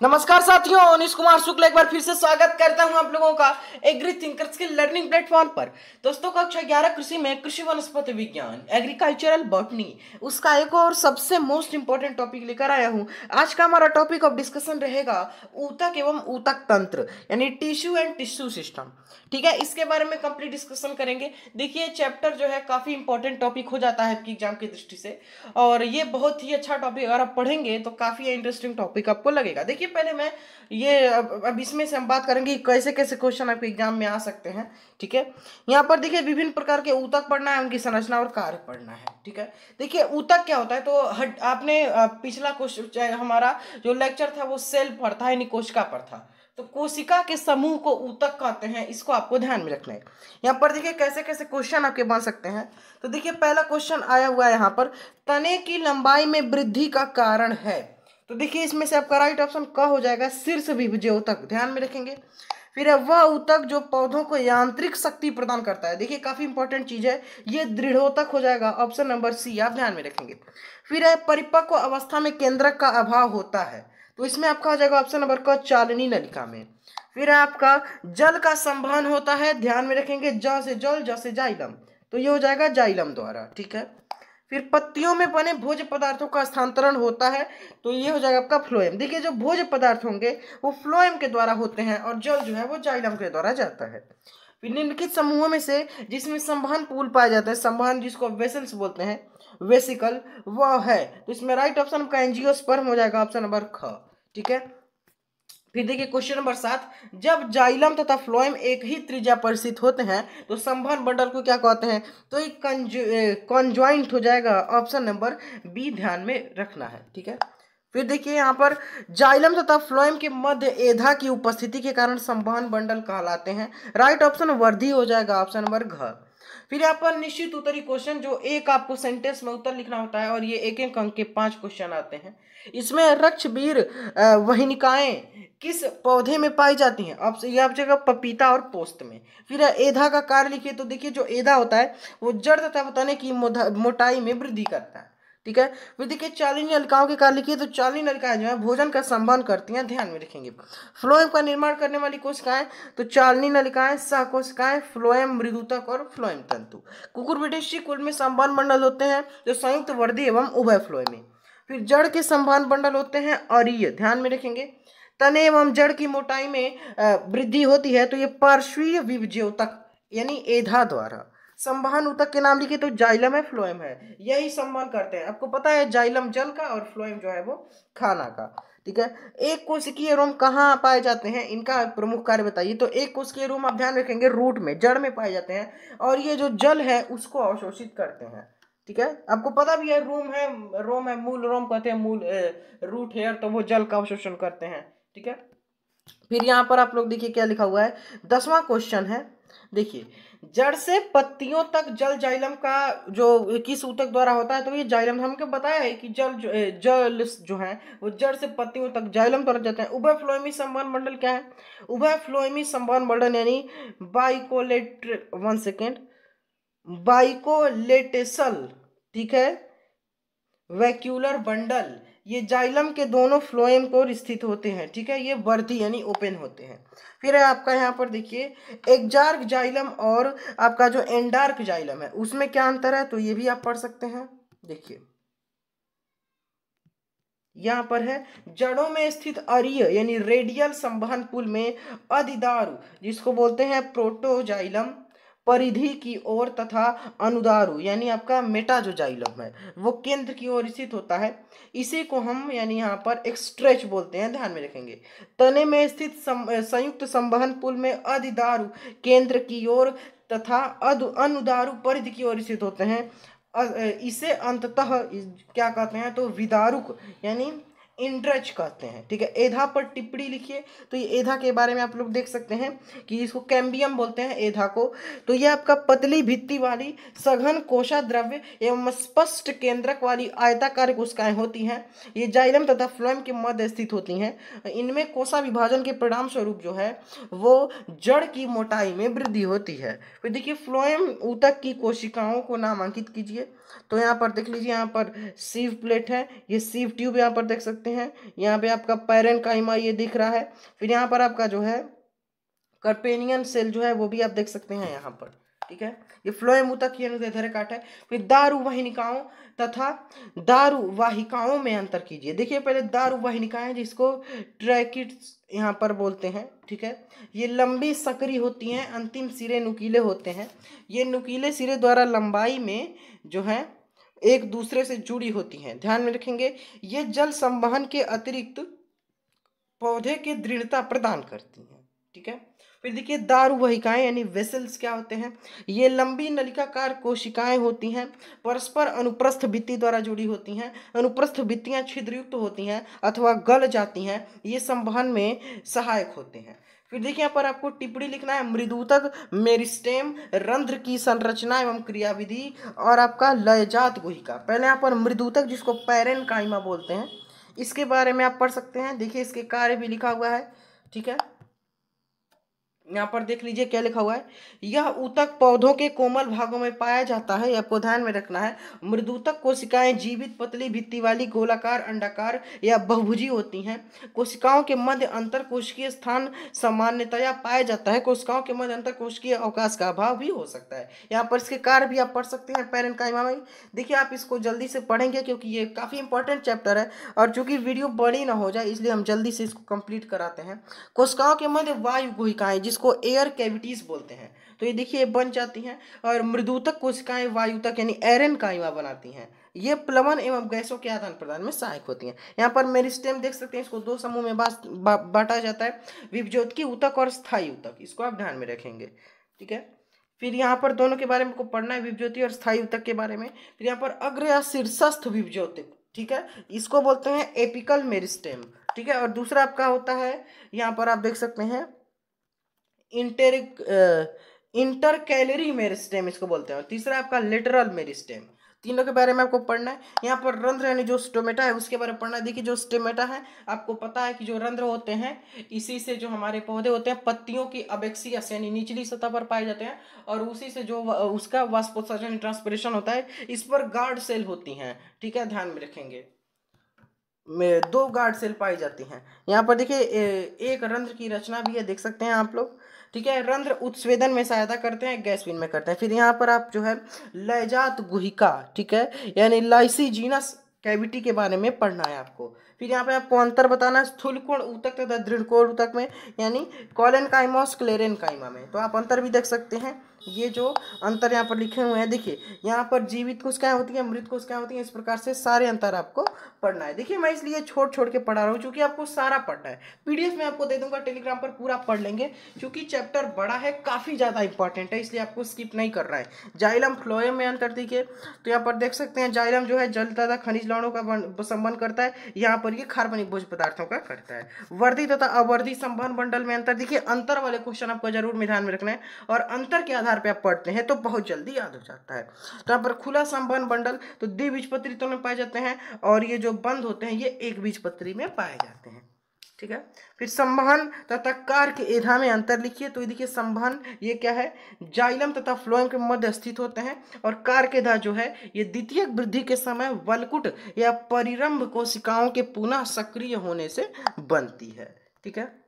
नमस्कार साथियों, अनिश कुमार शुक्ल एक बार फिर से स्वागत करता हूँ आप लोगों का एग्री थिंकर्स के लर्निंग प्लेटफॉर्म पर। दोस्तों, कक्षा ग्यारह कृषि में कृषि वनस्पति विज्ञान एग्रीकल्चरल बॉटनी उसका एक और सबसे मोस्ट इंपॉर्टेंट टॉपिक लेकर आया हूँ। आज का हमारा टॉपिक ऑफ़ डिस्कशन रहेगा ऊतक एवं ऊतक तंत्र, यानी टिश्यू एंड टिश्यू सिस्टम ठीक है, इसके बारे में कंप्लीट डिस्कशन करेंगे। देखिए चैप्टर जो है काफ़ी इंपॉर्टेंट टॉपिक हो जाता है आपकी एग्ज़ाम की दृष्टि से। और ये बहुत ही अच्छा टॉपिक अगर आप पढ़ेंगे तो काफ़ी इंटरेस्टिंग टॉपिक आपको लगेगा। देखिए पहले मैं ये अब अब इसमें से हम बात करेंगे कैसे कैसे क्वेश्चन आपके एग्ज़ाम में आ सकते हैं, ठीक है? यहाँ पर देखिए, विभिन्न प्रकार के ऊतक पढ़ना है, उनकी संरचना और कार्य पढ़ना है, ठीक है? देखिए, ऊतक क्या होता है? तो हट आपने पिछला क्वेश्चन हमारा जो लेक्चर था, वो सेल पर था, यानी कोशिका पर था। तो कोशिका के समूह को ऊतक कहते हैं, इसको आपको ध्यान में रखना है। यहाँ पर देखिए, कैसे कैसे क्वेश्चन आपके बन सकते हैं? तो देखिए, पहला क्वेश्चन आया हुआ है यहाँ पर, तने की लंबाई में वृद्धि का कारण है। तो देखिए, इसमें से आपका राइट ऑप्शन क हो जाएगा शीर्ष विभजय ऊतक ध्यान में रखेंगे। फिर है वह ऊतक जो पौधों को यांत्रिक शक्ति प्रदान करता है। देखिए, काफ़ी इंपॉर्टेंट चीज़ है, ये दृढ़ोतक हो जाएगा। ऑप्शन नंबर सी आप ध्यान में रखेंगे। फिर है, परिपक्व अवस्था में केंद्रक का अभाव होता है। तो इसमें आपका हो जाएगा ऑप्शन नंबर क, चालनी नलिका में। फिर है, आपका जल का संवहन होता है, ध्यान में रखेंगे, ज से जल, ज से जाइलम। तो ये हो जाएगा जाइलम द्वारा, ठीक है? फिर पत्तियों में बने भोज पदार्थों का स्थानांतरण होता है तो ये हो जाएगा आपका फ्लोएम। देखिए, जो भोज पदार्थ होंगे, वो फ्लोएम के द्वारा होते हैं और जल जो है, वो जाइलम के द्वारा जाता है। फिर निम्नलिखित समूहों में से जिसमें संवहन पूल पाया जाता है संवहन जिसको वेसल्स बोलते हैं, वेसिकल, वह है। तो इसमें राइट ऑप्शन आपका एनजीओ स्पर्म हो जाएगा ऑप्शन नंबर ख, ठीक है? फिर देखिए क्वेश्चन नंबर सात, जब जाइलम तथा फ्लोएम एक ही त्रिज्या पर स्थित होते हैं तो संवहन बंडल को क्या कहते हैं? तो एक कॉन्ज्वाइंट हो जाएगा ऑप्शन नंबर बी ध्यान में रखना है, ठीक है? फिर देखिए यहाँ पर, जाइलम तथा फ्लोएम के मध्य एधा की उपस्थिति के कारण संवहन बंडल कहलाते हैं। राइट ऑप्शन वर्धी हो जाएगा ऑप्शन नंबर घ। फिर यहाँ पर निश्चित उत्तरी क्वेश्चन जो एक आपको सेंटेंस में उत्तर लिखना होता है और ये एक एक अंक के पाँच क्वेश्चन आते हैं। इसमें रक्षवीर वहनिकाएँ किस पौधे में पाई जाती हैं? आप, ये आप जगह पपीता और पोस्त में। फिर एधा का कार्य लिखिए तो देखिए जो एधा होता है, वो जड़ तथा बताने की मोटाई में वृद्धि करता है। ठीक है? फिर देखिए, चालीनी नलिकाओं के कार्य लिखिए तो चालीनी नलिकाएँ जो है, भोजन का संबंध करती हैं, ध्यान में रखेंगे। फ्लोएम का निर्माण करने वाली कोशिकाएँ तो चालनी नलिकाएँ सह कोशिकाएँ फ्लोएम, मृदुतक और फ्लोएम तंतु। कुकुरबिटेशी कुल में संवहन मंडल होते हैं, जो संयुक्त वर्दी एवं उभय फ्लोएमी फिर जड़ के संवहन मंडल होते हैं, अरीय, ध्यान में रखेंगे। तने एवं जड़ की मोटाई में वृद्धि होती है तो ये पार्श्वीय विभज्योतक यानी एधा द्वारा। संवहन ऊतक के नाम लिखे तो जाइलम है, फ्लोएम है। यही संवहन करते हैं। आपको पता है जाइलम जल का और फ्लोएम जो है वो खाना का। ठीक है? एक कोशिकीय रोम कहाँ पाए जाते हैं? इनका प्रमुख कार्य बताइए। तो एक कोशिकीय रोम आप ध्यान रखेंगे, रूट में, जड़ में पाए जाते हैं और ये जो जल है उसको अवशोषित करते हैं। ठीक है? आपको पता भी है, रोम है रोम है मूल, रोम कहते हैं मूल रूट, हेयर तो वो जल का अवशोषण करते हैं। ठीक है? फिर यहाँ पर आप लोग देखिए क्या लिखा हुआ है। दसवां क्वेश्चन है। देखिए जड़ से पत्तियों तक जल जाइलम का जो किस ऊतक द्वारा होता है तो ये जाइलम हमको बताया है कि जल जो जल जो है, वो जड़ से पत्तियों तक जाइलम द्वारा जाते हैं। उभय फ्लोएमी संवहन मंडल क्या है? उभय फ्लोएमी संवहन मंडल यानी बाइकोलेट वन सेकेंड बाइकोलेटेसल, ठीक है? Vacuolar bundle. ये जाइलम के दोनों फ्लोएम को स्थित होते हैं, ठीक है? ये वर्धी यानी ओपन होते हैं। फिर है आपका यहाँ पर देखिए एक्जार्क जाइलम और आपका जो एंडार्क जाइलम है, उसमें क्या अंतर है? तो ये भी आप पढ़ सकते हैं। देखिए। यहाँ पर है, जड़ों में स्थित अरीय यानी रेडियल संवहन पुल में अधिदारु जिसको बोलते हैं प्रोटोजाइलम परिधि की ओर तथा अनुदारु, यानी आपका मेटा जो जाइलम है, वो केंद्र की ओर स्थित होता है। इसी को हम, यानी यहाँ पर एक्सट्रेच बोलते हैं, ध्यान में रखेंगे। तने में स्थित संयुक्त संवहन पुल में अधिदारु केंद्र की ओर तथा अनुदारु परिधि की ओर स्थित होते हैं। इसे अंततः क्या कहते हैं तो विदारुक, यानी इंड्रज कहते हैं, ठीक है? एधा पर टिप्पणी लिखिए। तो ये एधा के बारे में आप लोग देख सकते हैं कि इसको कैम्बियम बोलते हैं, एधा को। तो ये आपका पतली भित्ति वाली सघन कोशा द्रव्य एवं स्पष्ट केंद्रक वाली आयताकार कोशिकाएँ होती हैं। ये जाइलम तथा फ्लोएम के मध्य स्थित होती हैं। इनमें कोशा विभाजन के परिणाम स्वरूप जो है, वो जड़ की मोटाई में वृद्धि होती है। फिर देखिए, फ्लोएम ऊतक की कोशिकाओं को नामांकित कीजिए। तो यहाँ पर देख लीजिए, यहाँ पर सीव प्लेट है। ये सीव ट्यूब यहाँ पर देख सकते हैं। यहाँ पे आपका पैरन काइमा ये दिख रहा है। फिर यहाँ पर आपका जो है कर्पेनियन सेल जो है, वो भी आप देख सकते हैं यहाँ पर, ठीक है? ये फ्लोएम ऊतक की अनुदैर्ध्य काट है। फिर दारू वाहिनिकाओं तथा दारू वाहिकाओं में अंतर कीजिए। देखिए, पहले दारू वाहिनिकाएँ जिसको ट्रैकिट्स यहाँ पर बोलते हैं, ठीक है? ये लंबी सकरी होती हैं, अंतिम सिरे नुकीले होते हैं। ये नुकीले सिरे द्वारा लंबाई में जो है एक दूसरे से जुड़ी होती हैं। ध्यान में रखेंगे, ये जल संवहन के अतिरिक्त पौधे की दृढ़ता प्रदान करती हैं, ठीक है? फिर देखिए, दारू वहिकाएँ यानी वेसल्स क्या होते हैं? ये लंबी नलिकाकार कोशिकाएँ होती हैं, परस्पर अनुप्रस्थ भित्ति द्वारा जुड़ी होती हैं, अनुप्रस्थ भित्तियाँ छिद्रयुक्त होती हैं अथवा गल जाती हैं, ये संवहन में सहायक होते हैं। फिर देखिए यहाँ पर आपको टिप्पणी लिखना है, मृदुतक, मेरिस्टेम, रंध्र की संरचना एवं क्रियाविधि और आपका लयजात गुहिका। पहले यहाँ पर मृदुतक, जिसको पैरन काइमा बोलते हैं, इसके बारे में आप पढ़ सकते हैं। देखिए इसके कार्य भी लिखा हुआ है, ठीक है? यहाँ पर देख लीजिए क्या लिखा हुआ है? यह ऊतक पौधों के कोमल भागों में पाया जाता है आपको ध्यान में रखना है। मृदूतक कोशिकाएँ जीवित पतली भित्ति वाली गोलाकार, अंडाकार या बहुभुजी होती हैं। कोशिकाओं के मध्य अंतर कोशिकीय स्थान सामान्यतया पाया जाता है। कोशिकाओं के मध्य अंतर कोशिकीय अवकाश का अभाव भी हो सकता है। यहाँ पर इसके कार्य भी आप पढ़ सकते हैं, पैरन काइमा में। देखिए, आप इसको जल्दी से पढ़ेंगे क्योंकि ये काफ़ी इंपॉर्टेंट चैप्टर है और चूँकि वीडियो बड़ी ना हो जाए, इसलिए हम जल्दी से इसको कंप्लीट कराते हैं। कोशिकाओं के मध्य वायु गुहिकाएँ, जिसको एयर कैविटीज बोलते हैं। तो ये देखिए बन जाती हैं और मृदुतक कोशिकाएँ वायुतक यानी एरन काइमा बनाती हैं। ये प्लवन एवं गैसों के आदान प्रदान में सहायक होती हैं। यहाँ पर मेरिस्टेम देख सकते हैं इसको दो समूह में बांटा बा, जाता है। विभज्योतकी उतक और स्थायी उतक इसको आप ध्यान में रखेंगे। ठीक है? फिर यहाँ पर दोनों के बारे में को पढ़ना है विभज्योति और स्थायी उतक के बारे में। फिर यहाँ पर अग्र या शीर्षस्थ विभज्योतिक ठीक है? इसको बोलते हैं एपिकल मेरिस्टेम ठीक है? और दूसरा आपका होता है यहाँ पर आप देख सकते हैं इंटर इंटर कैलरी मेरिस्टेम इसको बोलते हैं तीसरा आपका लिटरल मेरिस्टेम तीनों के बारे में आपको पढ़ना है। यहाँ पर रंध्र यानी जो स्टोमेटा है, उसके बारे में पढ़ना है। देखिए जो स्टोमेटा है, आपको पता है कि जो रंध्र होते हैं, इसी से जो हमारे पौधे होते हैं, पत्तियों की अबेक्सियस यानी निचली सतह पर पाए जाते हैं और उसी से जो उसका वास्पोत्सर्जन ट्रांसपरेशन होता है, इस पर गार्ड सेल होती हैं। ठीक है? ध्यान में रखेंगे। में दो गार्ड सेल पाई जाती हैं। यहाँ पर देखिए एक रंध्र की रचना भी है, देख सकते हैं आप लोग। ठीक है, रंध्र उत्सवेदन में सहायता करते हैं, गैस विन में करते हैं। फिर यहाँ पर आप जो है, लयजात गुहिका, ठीक है, यानी लाइसी लाइसीजीनस कैविटी के बारे में पढ़ना है आपको। फिर यहाँ पे आपको अंतर बताना है, स्थूल कोण ऊतक तथा दृढ़ कोण ऊतक में, यानी कॉलन काइमोस क्लेरेन काइमा में। तो आप अंतर भी देख सकते हैं। ये जो अंतर यहाँ पर लिखे हुए हैं, देखिए, यहाँ पर जीवित कोशिकाएँ होती हैं, मृत कोशिकाएँ होती हैं, इस प्रकार से सारे अंतर आपको पढ़ना है। देखिए, मैं इसलिए छोड़ छोड़ के पढ़ा रहा हूँ क्योंकि आपको सारा पढ़ना है। पीडीएफ में आपको दे दूँगा, टेलीग्राम पर पूरा पढ़ लेंगे, क्योंकि चैप्टर बड़ा है, काफ़ी ज़्यादा इंपॉर्टेंट है, इसलिए आपको स्किप नहीं कर है। जाइलम फ्लोएम में अंतर देखिए तो यहाँ पर देख सकते हैं, जाइलम जो है जल तथा खनिज लवणों का संबंध करता है, यहाँ पर ये कार्बनिक भोज पदार्थों का करता है। वर्दी तथा अवर्दी संबंध मंडल में अंतर देखिए, अंतर वाले क्वेश्चन आपको ज़रूर ध्यान में रखना है, और अंतर के आधार पर आप पढ़ते हैं तो बहुत जल्दी याद हो जाता है। तो यहाँ पर खुला संबंध मंडल तो द्विबीजपत्री में पाए जाते हैं, और ये जो बंद होते हैं, ये एक बीजपत्री में पाए जाते हैं। ठीक है? फिर संवहन तथा कार के एधा में अंतर लिखिए तो देखिए संवहन, ये क्या है? जाइलम तथा फ्लोएम के मध्य स्थित होते हैं, और कार के धा जो है, ये द्वितीय वृद्धि के समय वलकुट या परिरंभ कोशिकाओं के पुनः सक्रिय होने से बनती है। ठीक है?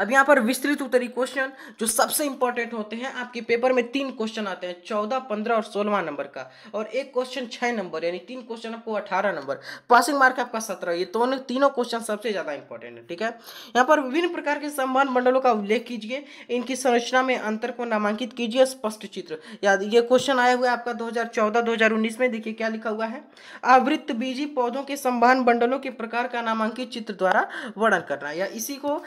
अब यहाँ पर विस्तृत उत्तरी क्वेश्चन जो सबसे इंपॉर्टेंट होते हैं, आपके पेपर में तीन क्वेश्चन आते हैं, चौदह, पंद्रह और सोलवा नंबर का। और एक क्वेश्चन छह नंबर यानी तीन क्वेश्चन आपको अठारह नंबर पासिंग मार्क आपका सत्रह, ये दोनों, तीनों क्वेश्चन सबसे ज़्यादा इंपॉर्टेंट है, ठीक है? यहाँ पर विभिन्न प्रकार के संबंध मंडलों का उल्लेख कीजिए, इनकी संरचना में अंतर को नामांकित कीजिए, स्पष्ट चित्र। याद, ये क्वेश्चन आया हुआ है आपका दो हज़ार में, देखिए क्या लिखा हुआ है? आवृत्त बीजी पौधों के संबंध मंडलों के प्रकार का नामांकित चित्र द्वारा वर्णन करना। या इसी को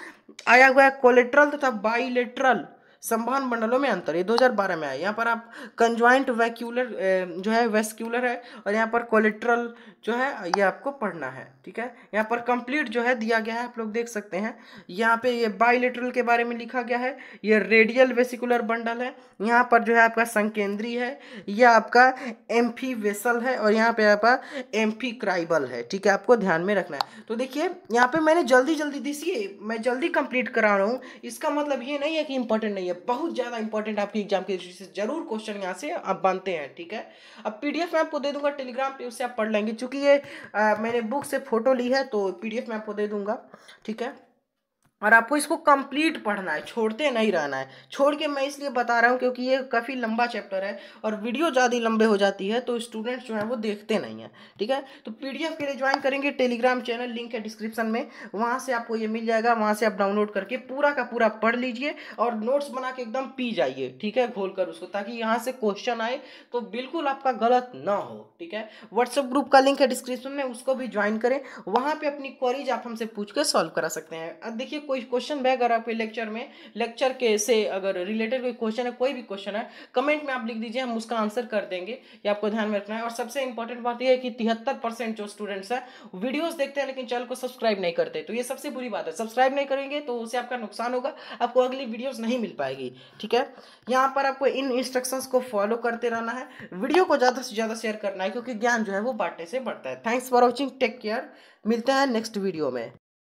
आया हुआ है कोलेट्रल तथा बाइलेट्रल संभान मंडलों में अंतर। ये 2012 में आया। यहाँ पर आप कंज्वाइंट वैक्यूलर जो है वेस्क्यूलर है, और यहाँ पर कोलेट्रल जो है, ये आपको पढ़ना है, ठीक है? यहाँ पर कंप्लीट जो है दिया गया है, आप लोग देख सकते हैं। यहाँ पे ये बाइलेटरल के बारे में लिखा गया है, ये रेडियल वेसिकुलर बंडल है, यहाँ पर जो है आपका संकेंद्री है यह आपका एम्फी वेसल है और यहाँ पे आपका एम्फी क्राइबल है, ठीक है? आपको ध्यान में रखना है। तो देखिए, यहाँ पे मैंने जल्दी जल्दी दिसिए मैं जल्दी कंप्लीट करा रहा हूँ। इसका मतलब ये नहीं है कि इंपॉर्टेंट नहीं है, बहुत ज़्यादा इंपॉर्टेंट आपकी एग्ज़ाम की ज़रूर क्वेश्चन यहाँ से आप बनते हैं, ठीक है? अब पीडीएफ मैं आपको दे दूँगा टेलीग्राम पे, उससे आप पढ़ लेंगे क्योंकि ये आ, मैंने बुक से फ़ोटो ली है तो पीडीएफ मैं आपको दे दूँगा ठीक है? और आपको इसको कंप्लीट पढ़ना है, छोड़ते नहीं रहना है। छोड़ के मैं इसलिए बता रहा हूँ क्योंकि ये काफ़ी लंबा चैप्टर है और वीडियो ज़्यादा लंबे हो जाती है तो स्टूडेंट्स जो है वो देखते नहीं हैं, ठीक है? तो पीडीएफ के लिए ज्वाइन करेंगे टेलीग्राम चैनल लिंक है डिस्क्रिप्शन में, वहाँ से आपको ये मिल जाएगा, वहाँ से आप डाउनलोड करके पूरा का पूरा पढ़ लीजिए और नोट्स बना के एकदम पी जाइए, ठीक है? घोल कर उसको, ताकि यहाँ से क्वेश्चन आए तो बिल्कुल आपका गलत ना हो, ठीक है? व्हाट्सएप ग्रुप का लिंक है डिस्क्रिप्शन में, उसको भी ज्वाइन करें, वहाँ पर अपनी क्वारीज आप हमसे पूछ के सॉल्व करा सकते हैं। देखिए कोई क्वेश्चन बैग अगर आपके लेक्चर में लेक्चर के से अगर रिलेटेड कोई क्वेश्चन है, कोई भी क्वेश्चन है कमेंट में आप लिख दीजिए, हम उसका आंसर कर देंगे, ये आपको ध्यान में रखना है। और सबसे इंपॉर्टेंट बात यह है कि तिहत्तर परसेंट जो स्टूडेंट्स हैं वीडियोस देखते हैं, लेकिन चैनल को सब्सक्राइब नहीं करते। तो ये सबसे बुरी बात है। सब्सक्राइब नहीं करेंगे तो उससे आपका नुकसान होगा, आपको अगली वीडियोस नहीं मिल पाएगी, ठीक है? यहाँ पर आपको इन इंस्ट्रक्शंस को फॉलो करते रहना है। वीडियो को ज़्यादा से ज़्यादा शेयर करना है, क्योंकि ज्ञान जो है वो बांटने से बढ़ता है। Thanks for watching take care मिलते हैं नेक्स्ट वीडियो में।